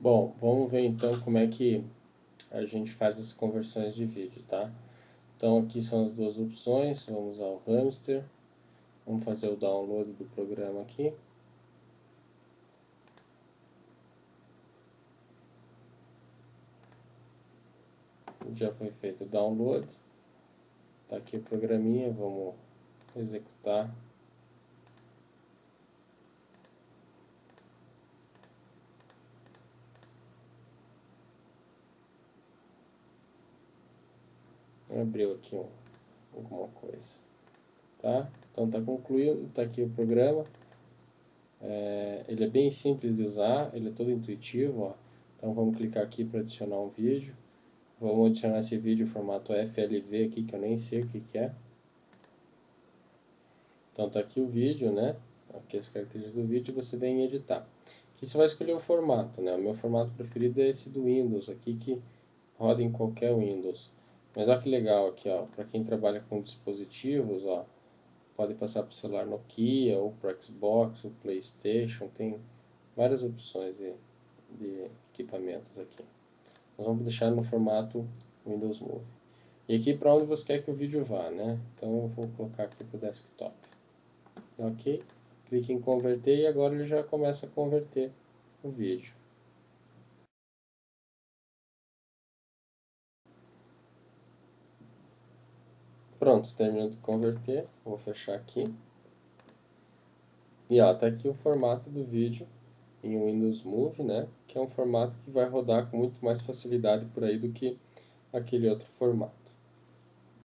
Bom, vamos ver então como é que a gente faz as conversões de vídeo, tá? Então aqui são as duas opções, vamos ao hamster, vamos fazer o download do programa aqui. Já foi feito o download, tá aqui o programinha, vamos executar. Abriu aqui um, alguma coisa. Tá? Então está concluído, está aqui o programa. É, ele é bem simples de usar, ele é todo intuitivo. Ó. Então vamos clicar aqui para adicionar um vídeo. Vamos adicionar esse vídeo formato FLV aqui, que eu nem sei o que, que é. Então está aqui o vídeo, né? Aqui as características do vídeo, você vem em editar. Aqui você vai escolher o formato, né? O meu formato preferido é esse do Windows aqui, que roda em qualquer Windows. Mas olha que legal aqui, ó, para quem trabalha com dispositivos, ó, pode passar para o celular Nokia ou para Xbox ou PlayStation, tem várias opções de, de equipamentos aqui. Nós vamos deixar no formato Windows Movie. E aqui para onde você quer que o vídeo vá, né? Então eu vou colocar aqui para o desktop. Ok? Clique em converter e agora ele já começa a converter o vídeo. Pronto, terminou de converter. Vou fechar aqui. E ó, tá aqui o formato do vídeo em Windows Movie, né? Que é um formato que vai rodar com muito mais facilidade por aí do que aquele outro formato.